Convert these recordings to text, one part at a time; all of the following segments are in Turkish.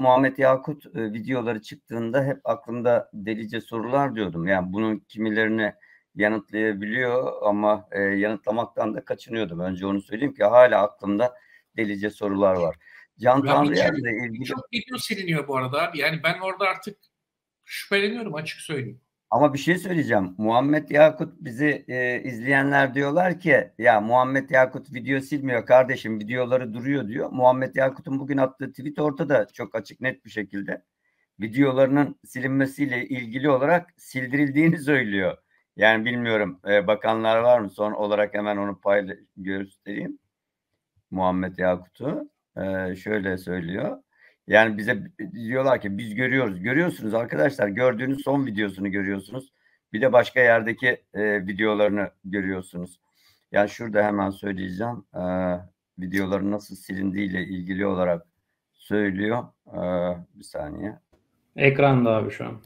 Muhammed Yakut e, videoları çıktığında hep aklımda delice sorular diyordum. Yani bunun kimilerini yanıtlayabiliyor ama e, yanıtlamaktan da kaçınıyordum. Önce onu söyleyeyim ki hala aklımda delice sorular var. Can Tanrıyer ile ilgili... Çok video siliniyor bu arada abi. Yani ben orada artık şüpheleniyorum açık söyleyeyim. Ama bir şey söyleyeceğim. Muhammed Yakut bizi e, izleyenler diyorlar ki ya Muhammed Yakut video silmiyor kardeşim videoları duruyor diyor. Muhammed Yakut'un bugün attığı tweet ortada çok açık net bir şekilde. Videolarının silinmesiyle ilgili olarak sildirildiğini söylüyor. Yani bilmiyorum e, bakanlar var mı? Son olarak hemen onu paylaş göstereyim. Muhammed Yakut'u e, şöyle söylüyor. Yani bize diyorlar ki biz görüyoruz. Görüyorsunuz arkadaşlar. Gördüğünüz son videosunu görüyorsunuz. Bir de başka yerdeki e, videolarını görüyorsunuz. Yani şurada hemen söyleyeceğim. E, videoların nasıl silindiğiyle ilgili olarak söylüyor. E, bir saniye. Ekranda abi şu an.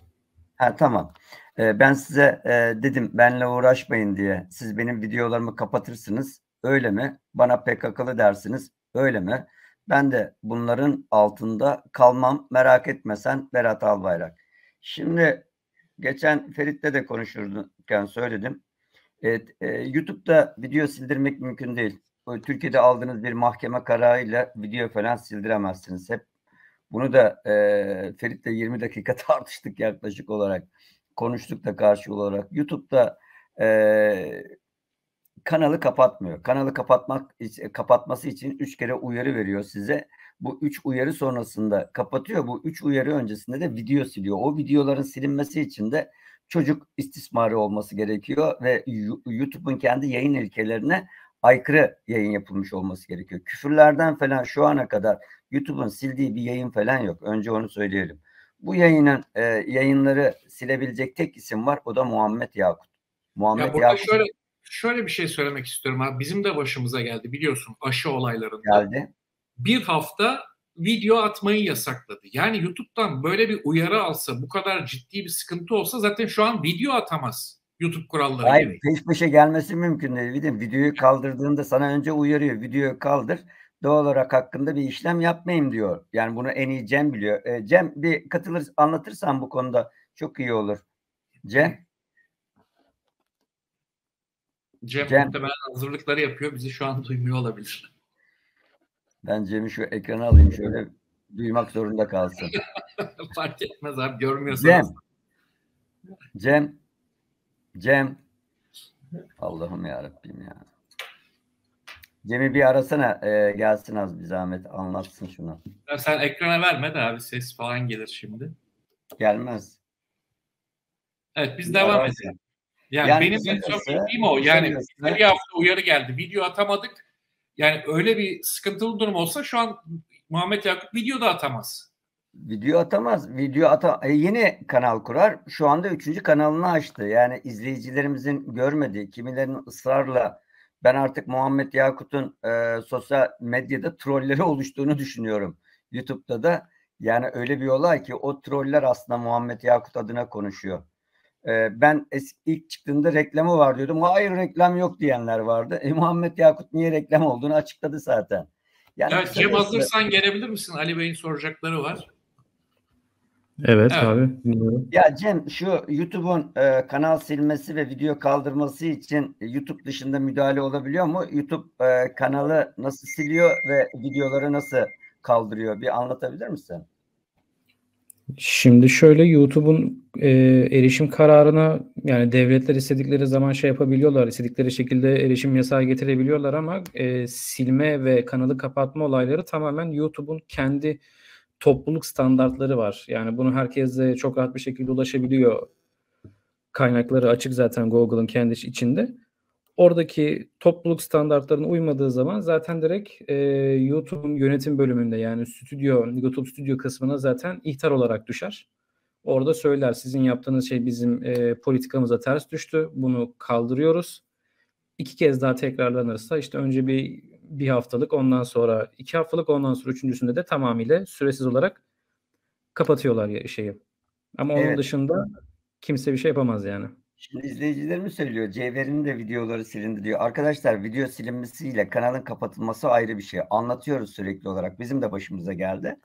Ha tamam. E, ben size e, dedim benle uğraşmayın diye. Siz benim videolarımı kapatırsınız. Öyle mi? Bana PKK'lı dersiniz. Öyle mi? Ben de bunların altında kalmam merak etmesen Berat Albayrak. Şimdi geçen Ferit'le de konuşurken söyledim. Evet, e, YouTube'da video sildirmek mümkün değil. Türkiye'de aldığınız bir mahkeme kararıyla video falan sildiremezsiniz. Hep bunu da e, Ferit'le 20 dakika tartıştık yaklaşık olarak. Konuştuk da karşı olarak. YouTube'da e, kanalı kapatmıyor. Kanalı kapatmak kapatması için üç kere uyarı veriyor size. Bu üç uyarı sonrasında kapatıyor. Bu üç uyarı öncesinde de video siliyor. O videoların silinmesi için de çocuk istismarı olması gerekiyor ve YouTube'un kendi yayın ilkelerine aykırı yayın yapılmış olması gerekiyor. Küfürlerden falan şu ana kadar YouTube'un sildiği bir yayın falan yok. Önce onu söyleyelim. Bu yayının e, yayınları silebilecek tek isim var. O da Muhammed Yakut. Muhammed ya Yakut. Şöyle şöyle bir şey söylemek istiyorum abi. Bizim de başımıza geldi biliyorsun aşı olaylarında. Geldi. Bir hafta video atmayı yasakladı. Yani YouTube'dan böyle bir uyarı alsa, bu kadar ciddi bir sıkıntı olsa zaten şu an video atamaz. YouTube kuralları Hayır, gibi. peş peşe gelmesi mümkün değil. Bir de videoyu kaldırdığında sana önce uyarıyor. Videoyu kaldır. Doğal olarak hakkında bir işlem yapmayayım diyor. Yani bunu en iyi Cem biliyor. E, Cem bir katılır anlatırsan bu konuda çok iyi olur. Cem. Cem, Cem muhtemelen hazırlıkları yapıyor. Bizi şu an duymuyor olabilir. Ben Cem'i şu ekrana alayım şöyle duymak zorunda kalsın. Fark etmez abi görmüyorsanız. Cem. Cem. Cem. Allah'ım ya Rabbim ya. Cem'i bir arasana e, gelsin az bir zahmet anlatsın şunu. Ya sen ekrana verme de abi ses falan gelir şimdi. Gelmez. Evet biz bir devam edelim. Yani, yani benim en çok bildiğim o. Yani bir hafta uyarı geldi. Video atamadık. Yani öyle bir sıkıntılı durum olsa şu an Muhammed Yakup video da atamaz. Video atamaz. Video ata e, yeni kanal kurar. Şu anda üçüncü kanalını açtı. Yani izleyicilerimizin görmediği, kimilerinin ısrarla ben artık Muhammed Yakut'un e, sosyal medyada trolleri oluştuğunu düşünüyorum. YouTube'da da yani öyle bir olay ki o troller aslında Muhammed Yakut adına konuşuyor. E, ben ilk çıktığında reklamı var diyordum. Hayır reklam yok diyenler vardı. E, Muhammed Yakut niye reklam olduğunu açıkladı zaten. Yani ya, Cem hazırsan gelebilir misin? Ali Bey'in soracakları var. Evet, evet. abi dinliyorum. Ya Cem şu YouTube'un e, kanal silmesi ve video kaldırması için YouTube dışında müdahale olabiliyor mu? YouTube e, kanalı nasıl siliyor ve videoları nasıl kaldırıyor? Bir anlatabilir misin? Şimdi şöyle YouTube'un e, erişim kararına yani devletler istedikleri zaman şey yapabiliyorlar, istedikleri şekilde erişim yasağı getirebiliyorlar ama e, silme ve kanalı kapatma olayları tamamen YouTube'un kendi topluluk standartları var. Yani bunu herkes de çok rahat bir şekilde ulaşabiliyor. Kaynakları açık zaten Google'ın kendi içinde. Oradaki topluluk standartlarına uymadığı zaman zaten direkt e, YouTube'un yönetim bölümünde yani stüdyo, YouTube stüdyo kısmına zaten ihtar olarak düşer. Orada söyler sizin yaptığınız şey bizim e, politikamıza ters düştü. Bunu kaldırıyoruz. İki kez daha tekrarlanırsa işte önce bir bir haftalık ondan sonra iki haftalık ondan sonra üçüncüsünde de tamamıyla süresiz olarak kapatıyorlar şeyi. Ama evet. onun dışında kimse bir şey yapamaz yani. Şimdi izleyicilerimiz söylüyor. Cevher'in de videoları silindi diyor. Arkadaşlar video silinmesiyle kanalın kapatılması ayrı bir şey. Anlatıyoruz sürekli olarak. Bizim de başımıza geldi.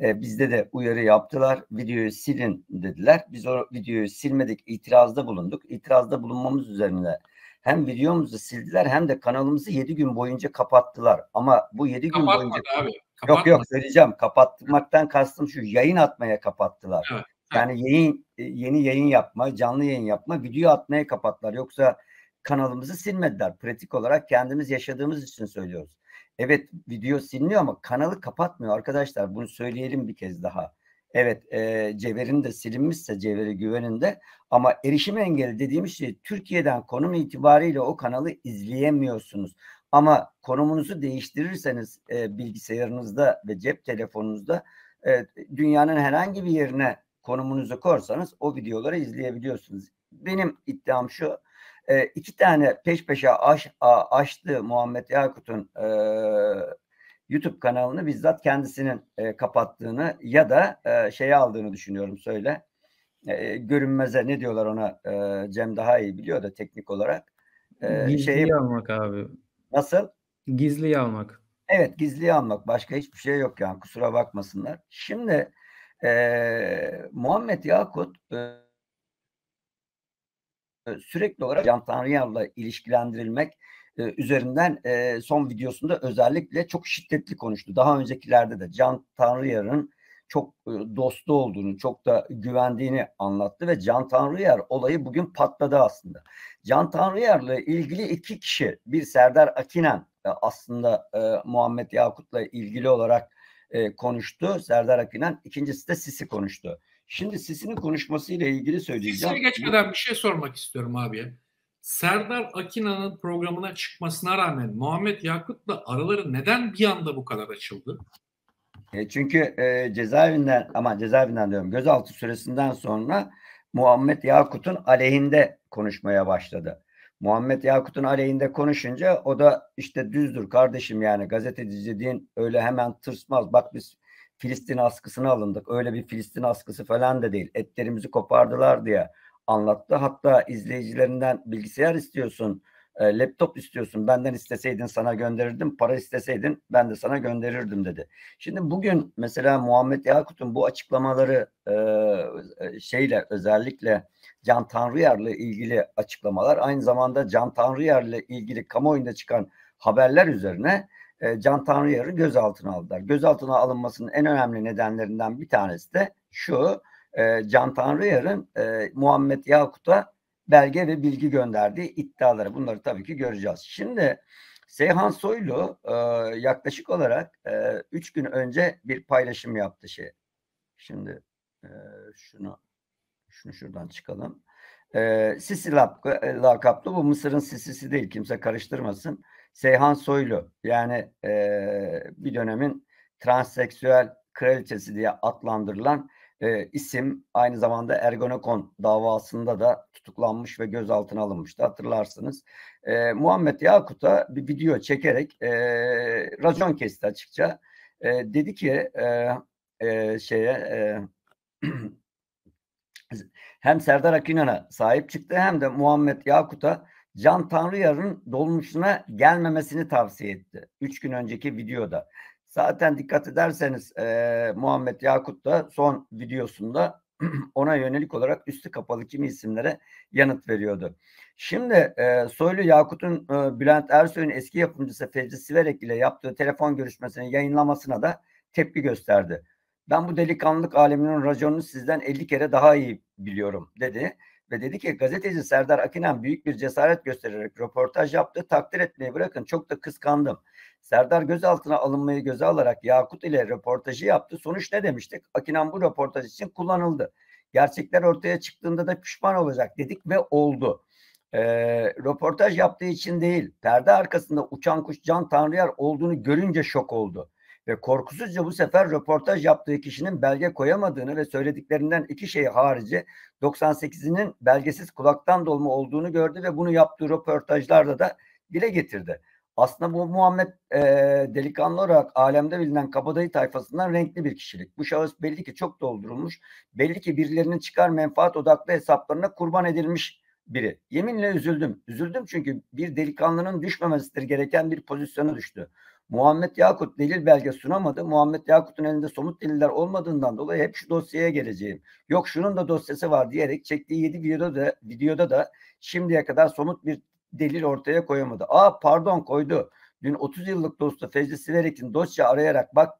E, bizde de uyarı yaptılar. Videoyu silin dediler. Biz o videoyu silmedik. itirazda bulunduk. İtirazda bulunmamız üzerine hem videomuzu sildiler hem de kanalımızı 7 gün boyunca kapattılar. Ama bu 7 gün boyunca abi. Yok yok söyleyeceğim. Kapatmaktan kastım şu yayın atmaya kapattılar. Evet. Yani yayın e, yeni yayın yapma, canlı yayın yapma, video atmaya kapattılar. Yoksa kanalımızı silmediler. Pratik olarak kendimiz yaşadığımız için söylüyoruz. Evet video siliniyor ama kanalı kapatmıyor arkadaşlar. Bunu söyleyelim bir kez daha. Evet e, Cevher'in de silinmişse Cevher'i güvenin de ama erişim engeli dediğimiz şey Türkiye'den konum itibariyle o kanalı izleyemiyorsunuz. Ama konumunuzu değiştirirseniz e, bilgisayarınızda ve cep telefonunuzda e, dünyanın herhangi bir yerine konumunuzu korsanız o videoları izleyebiliyorsunuz. Benim iddiam şu e, iki tane peş peşe aş, a, açtı Muhammed Yakut'un e, YouTube kanalını bizzat kendisinin e, kapattığını ya da e, şeye aldığını düşünüyorum söyle. E, görünmeze ne diyorlar ona e, Cem daha iyi biliyor da teknik olarak. E, Gizliyi şeyi, almak abi. Nasıl? Gizliyi almak. Evet gizliyi almak. Başka hiçbir şey yok yani kusura bakmasınlar. Şimdi e, Muhammed Yakut e, sürekli olarak Can Tanrıyar'la ilişkilendirilmek e, üzerinden e, son videosunda özellikle çok şiddetli konuştu. Daha öncekilerde de Can Tanrıyar'ın çok e, dostu olduğunu, çok da güvendiğini anlattı ve Can Tanrıyar olayı bugün patladı aslında. Can Tanrıyar'la ilgili iki kişi, bir Serdar Akinen e, aslında e, Muhammed Yakut'la ilgili olarak e, konuştu. Serdar Akinen, ikincisi de Sisi konuştu. Şimdi Sisi'nin konuşmasıyla ilgili söyleyeceğim. Sisi'ye geçmeden bir şey sormak istiyorum abi. Serdar Akina'nın programına çıkmasına rağmen Muhammed Yakut'la araları neden bir anda bu kadar açıldı? E çünkü e, cezaevinden ama cezaevinden diyorum gözaltı süresinden sonra Muhammed Yakut'un aleyhinde konuşmaya başladı. Muhammed Yakut'un aleyhinde konuşunca o da işte düzdür kardeşim yani gazeteci dediğin öyle hemen tırsmaz. Bak biz Filistin askısına alındık. Öyle bir Filistin askısı falan da değil. Etlerimizi kopardılar diye anlattı. Hatta izleyicilerinden bilgisayar istiyorsun, e, laptop istiyorsun. Benden isteseydin sana gönderirdim. Para isteseydin ben de sana gönderirdim dedi. Şimdi bugün mesela Muhammed Yakut'un bu açıklamaları e, e şeyle özellikle Can Tanrıyar'la ilgili açıklamalar aynı zamanda Can Tanrıyar'la ilgili kamuoyunda çıkan haberler üzerine e, Can Tanrıyar'ı gözaltına aldılar. Gözaltına alınmasının en önemli nedenlerinden bir tanesi de şu e, Can Tanrıyar'ın e, Muhammed Yakut'a belge ve bilgi gönderdiği iddiaları. Bunları tabii ki göreceğiz. Şimdi Seyhan Soylu e, yaklaşık olarak e, üç gün önce bir paylaşım yaptı şey. Şimdi e, şunu şunu şuradan çıkalım. E, Sisi lakaplı bu Mısır'ın Sisi'si değil kimse karıştırmasın. Seyhan Soylu yani e, bir dönemin transseksüel kraliçesi diye adlandırılan e, isim aynı zamanda Ergonokon davasında da tutuklanmış ve gözaltına alınmıştı hatırlarsınız. E, Muhammed Yakut'a bir video çekerek e, racon kesti açıkça. E, dedi ki e, e, şeye e, hem Serdar Akinan'a sahip çıktı hem de Muhammed Yakut'a Can Tanrıyar'ın dolmuşuna gelmemesini tavsiye etti. Üç gün önceki videoda. Zaten dikkat ederseniz e, Muhammed Yakut da son videosunda ona yönelik olarak üstü kapalı kimi isimlere yanıt veriyordu. Şimdi e, Soylu Yakut'un e, Bülent Ersoy'un eski yapımcısı Fevzi Siverek ile yaptığı telefon görüşmesini yayınlamasına da tepki gösterdi. Ben bu delikanlılık aleminin raconunu sizden 50 kere daha iyi biliyorum dedi ve dedi ki gazeteci Serdar Akinen büyük bir cesaret göstererek röportaj yaptı. Takdir etmeyi bırakın çok da kıskandım. Serdar gözaltına alınmayı göze alarak Yakut ile röportajı yaptı. Sonuç ne demiştik? Akinen bu röportaj için kullanıldı. Gerçekler ortaya çıktığında da pişman olacak dedik ve oldu. E, röportaj yaptığı için değil, perde arkasında uçan kuş Can Tanrıyar olduğunu görünce şok oldu ve korkusuzca bu sefer röportaj yaptığı kişinin belge koyamadığını ve söylediklerinden iki şey harici 98'inin belgesiz kulaktan dolma olduğunu gördü ve bunu yaptığı röportajlarda da dile getirdi. Aslında bu Muhammed e, delikanlı olarak alemde bilinen kabadayı tayfasından renkli bir kişilik. Bu şahıs belli ki çok doldurulmuş. Belli ki birilerinin çıkar menfaat odaklı hesaplarına kurban edilmiş biri. Yeminle üzüldüm. Üzüldüm çünkü bir delikanlının düşmemesidir gereken bir pozisyona düştü. Muhammed Yakut delil belge sunamadı. Muhammed Yakut'un elinde somut deliller olmadığından dolayı hep şu dosyaya geleceğim. Yok şunun da dosyası var diyerek çektiği 7 videoda da, videoda da şimdiye kadar somut bir delil ortaya koyamadı. Aa pardon koydu. Dün 30 yıllık dostu Fecri Siverek'in dosya arayarak bak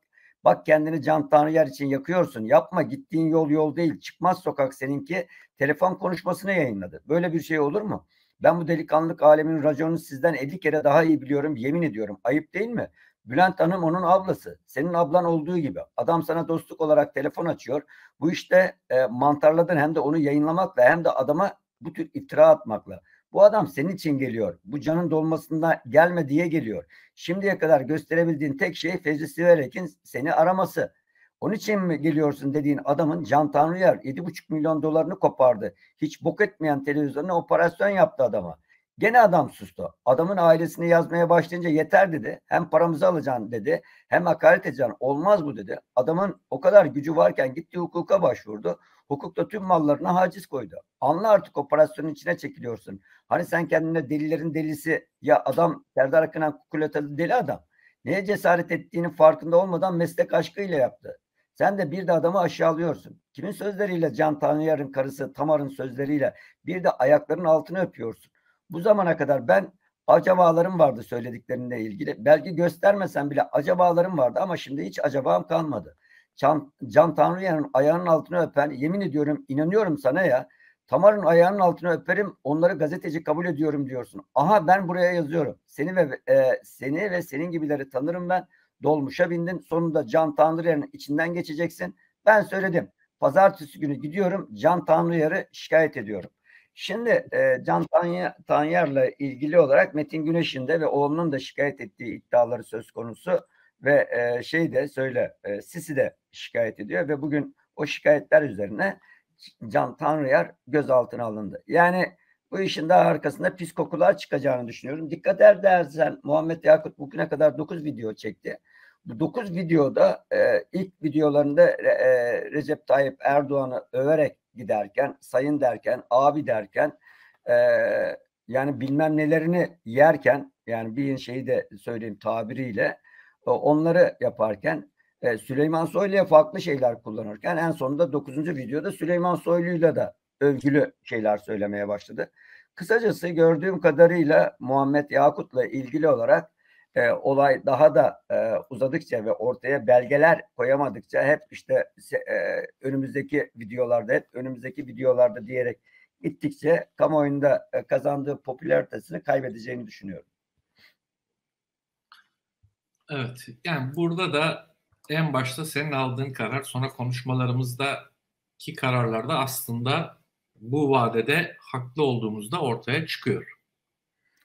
bak kendini Can Tanrıyer için yakıyorsun. Yapma gittiğin yol yol değil. Çıkmaz sokak seninki. Telefon konuşmasını yayınladı. Böyle bir şey olur mu? Ben bu delikanlılık aleminin raconunu sizden 50 kere daha iyi biliyorum. Yemin ediyorum. Ayıp değil mi? Bülent Hanım onun ablası. Senin ablan olduğu gibi. Adam sana dostluk olarak telefon açıyor. Bu işte e, mantarladın hem de onu yayınlamakla hem de adama bu tür iftira atmakla. Bu adam senin için geliyor. Bu canın dolmasında gelme diye geliyor. Şimdiye kadar gösterebildiğin tek şey Fevzi Siverek'in seni araması. Onun için mi geliyorsun dediğin adamın Can Tanrıyer 7,5 milyon dolarını kopardı. Hiç bok etmeyen televizyonuna operasyon yaptı adama. Gene adam sustu. Adamın ailesini yazmaya başlayınca yeter dedi. Hem paramızı alacaksın dedi. Hem hakaret edeceksin. Olmaz bu dedi. Adamın o kadar gücü varken gitti hukuka başvurdu. Hukukta tüm mallarına haciz koydu. Anla artık operasyonun içine çekiliyorsun. Hani sen kendine delilerin delisi ya adam Serdar Akınan kukulatalı deli adam. Neye cesaret ettiğinin farkında olmadan meslek aşkıyla yaptı. Sen de bir de adamı aşağılıyorsun. Kimin sözleriyle Can Tanrıyar'ın karısı Tamar'ın sözleriyle bir de ayaklarının altını öpüyorsun. Bu zamana kadar ben acabalarım vardı söylediklerinde ilgili. Belki göstermesen bile acabalarım vardı ama şimdi hiç acabam kalmadı. Can, Can Tanrıyar'ın ayağının altını öpen yemin ediyorum inanıyorum sana ya. Tamar'ın ayağının altını öperim onları gazeteci kabul ediyorum diyorsun. Aha ben buraya yazıyorum. Seni ve e, seni ve senin gibileri tanırım ben. Dolmuşa bindin. Sonunda Can Tanrıyar'ın içinden geçeceksin. Ben söyledim. Pazartesi günü gidiyorum. Can Tanrıyar'ı şikayet ediyorum. Şimdi e, Can Tanyar'la ilgili olarak Metin Güneş'in de ve oğlunun da şikayet ettiği iddiaları söz konusu ve e, şey de söyle e, Sisi de şikayet ediyor ve bugün o şikayetler üzerine Can Tanrıyar gözaltına alındı. Yani bu işin daha arkasında pis kokular çıkacağını düşünüyorum. Dikkat edersen Muhammed Yakut bugüne kadar 9 video çekti. Bu 9 videoda e, ilk videolarında e, Recep Tayyip Erdoğan'ı överek giderken, sayın derken, abi derken e, yani bilmem nelerini yerken yani bir şeyi de söyleyeyim tabiriyle e, onları yaparken e, Süleyman Soylu'ya farklı şeyler kullanırken en sonunda 9. videoda Süleyman Soylu'yla da övgülü şeyler söylemeye başladı. Kısacası gördüğüm kadarıyla Muhammed Yakut'la ilgili olarak e, olay daha da e, uzadıkça ve ortaya belgeler koyamadıkça hep işte e, önümüzdeki videolarda hep önümüzdeki videolarda diyerek gittikçe kamuoyunda e, kazandığı popülaritesini kaybedeceğini düşünüyorum. Evet yani burada da en başta senin aldığın karar sonra konuşmalarımızdaki kararlarda aslında bu vadede haklı olduğumuzda ortaya çıkıyor.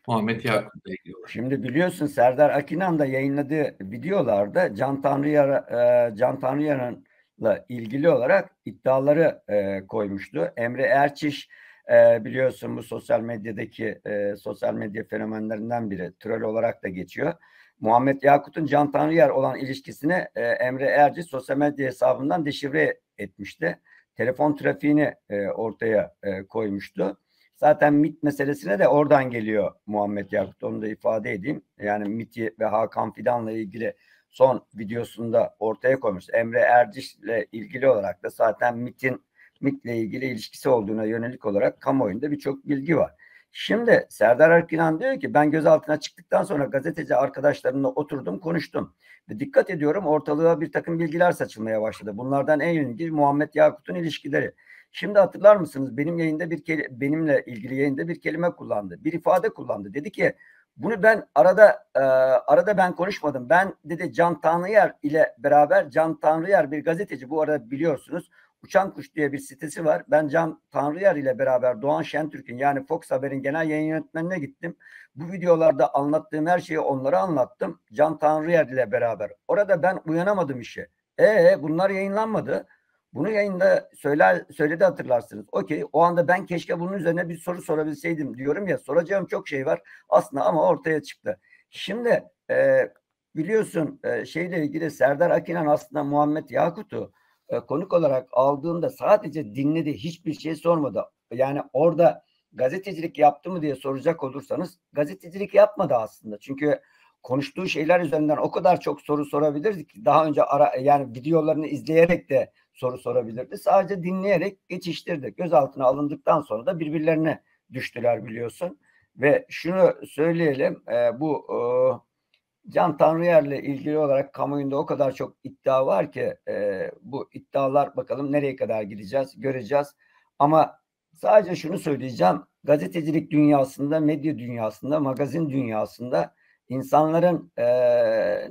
Muhammed Yakup'la ilgili. Şimdi biliyorsun Serdar Akinan da yayınladığı videolarda Can Tanrıyar e, Can Tanrıyar'la ilgili olarak iddiaları e, koymuştu. Emre Erçiş e, biliyorsun bu sosyal medyadaki e, sosyal medya fenomenlerinden biri. Troll olarak da geçiyor. Muhammed Yakut'un Can Tanrıyar olan ilişkisini e, Emre Erci sosyal medya hesabından deşifre etmişti. Telefon trafiğini e, ortaya e, koymuştu. Zaten MIT meselesine de oradan geliyor Muhammed Yakut. Onu da ifade edeyim. Yani MIT'i ve Hakan Fidan'la ilgili son videosunda ortaya koymuş. Emre Erciş ile ilgili olarak da zaten MIT'in MIT'le ilgili ilişkisi olduğuna yönelik olarak kamuoyunda birçok bilgi var. Şimdi Serdar Erkinan diyor ki ben gözaltına çıktıktan sonra gazeteci arkadaşlarımla oturdum konuştum. Dikkat ediyorum ortalığa bir takım bilgiler saçılmaya başladı. Bunlardan en ilginci Muhammed Yakut'un ilişkileri. Şimdi hatırlar mısınız benim yayında bir benimle ilgili yayında bir kelime kullandı. Bir ifade kullandı. Dedi ki bunu ben arada e, arada ben konuşmadım. Ben dedi Can Tanrıyer ile beraber Can Tanrıyer bir gazeteci bu arada biliyorsunuz. Uçan Kuş diye bir sitesi var. Ben Can Tanrıyer ile beraber Doğan Şentürk'ün yani Fox Haber'in genel yayın yönetmenine gittim. Bu videolarda anlattığım her şeyi onlara anlattım. Can Tanrıyer ile beraber. Orada ben uyanamadım işe. E bunlar yayınlanmadı. Bunu yayında söyler, söyledi hatırlarsınız. Okey o anda ben keşke bunun üzerine bir soru sorabilseydim diyorum ya soracağım çok şey var aslında ama ortaya çıktı. Şimdi e, biliyorsun e, şeyle ilgili Serdar Akinan aslında Muhammed Yakut'u e, konuk olarak aldığında sadece dinledi hiçbir şey sormadı. Yani orada gazetecilik yaptı mı diye soracak olursanız gazetecilik yapmadı aslında. Çünkü konuştuğu şeyler üzerinden o kadar çok soru sorabilirdi ki daha önce ara, yani videolarını izleyerek de soru sorabilirdi. Sadece dinleyerek geçiştirdi. Gözaltına alındıktan sonra da birbirlerine düştüler biliyorsun. Ve şunu söyleyelim e, bu e, Can Tanrıyer'le ilgili olarak kamuoyunda o kadar çok iddia var ki e, bu iddialar bakalım nereye kadar gideceğiz göreceğiz. Ama sadece şunu söyleyeceğim. Gazetecilik dünyasında, medya dünyasında, magazin dünyasında insanların e,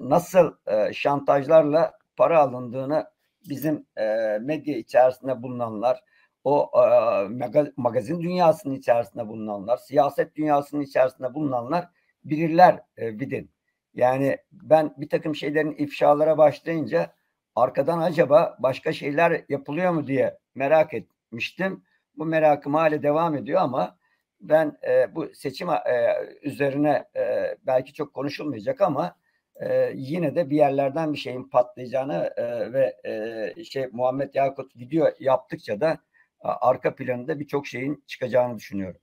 nasıl e, şantajlarla para alındığını bizim e, medya içerisinde bulunanlar, o e, magazin dünyasının içerisinde bulunanlar, siyaset dünyasının içerisinde bulunanlar bilirler e, Vidin. Yani ben bir takım şeylerin ifşalara başlayınca arkadan acaba başka şeyler yapılıyor mu diye merak etmiştim. Bu merakım hala devam ediyor ama ben e, bu seçim e, üzerine e, belki çok konuşulmayacak ama e, yine de bir yerlerden bir şeyin patlayacağını e, ve e, şey Muhammed Yakut video yaptıkça da arka planında birçok şeyin çıkacağını düşünüyorum.